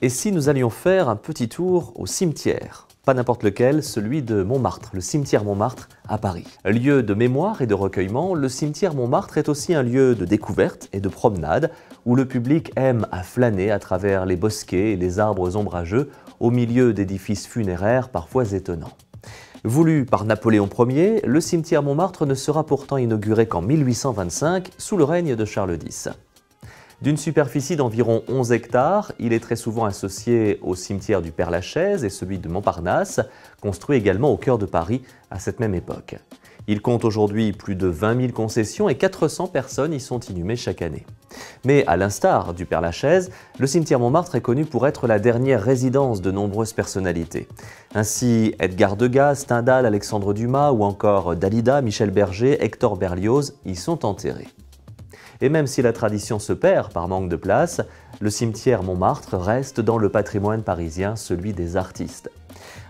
Et si nous allions faire un petit tour au cimetière pas n'importe lequel, celui de Montmartre, le cimetière Montmartre à Paris. Lieu de mémoire et de recueillement, le cimetière Montmartre est aussi un lieu de découverte et de promenade où le public aime à flâner à travers les bosquets et les arbres ombrageux au milieu d'édifices funéraires parfois étonnants. Voulu par Napoléon Ier, le cimetière Montmartre ne sera pourtant inauguré qu'en 1825 sous le règne de Charles X. D'une superficie d'environ 11 hectares, il est très souvent associé au cimetière du Père-Lachaise et celui de Montparnasse, construit également au cœur de Paris à cette même époque. Il compte aujourd'hui plus de 20 000 concessions et 400 personnes y sont inhumées chaque année. Mais à l'instar du Père-Lachaise, le cimetière Montmartre est connu pour être la dernière résidence de nombreuses personnalités. Ainsi, Edgar Degas, Stendhal, Alexandre Dumas ou encore Dalida, Michel Berger, Hector Berlioz y sont enterrés. Et même si la tradition se perd par manque de place, le cimetière Montmartre reste dans le patrimoine parisien celui des artistes.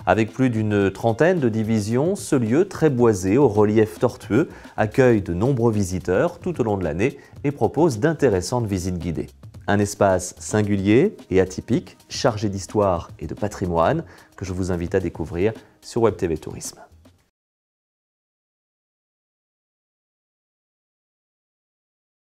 Avec plus d'une trentaine de divisions, ce lieu très boisé au relief tortueux accueille de nombreux visiteurs tout au long de l'année et propose d'intéressantes visites guidées. Un espace singulier et atypique, chargé d'histoire et de patrimoine, que je vous invite à découvrir sur Web TV Tourisme.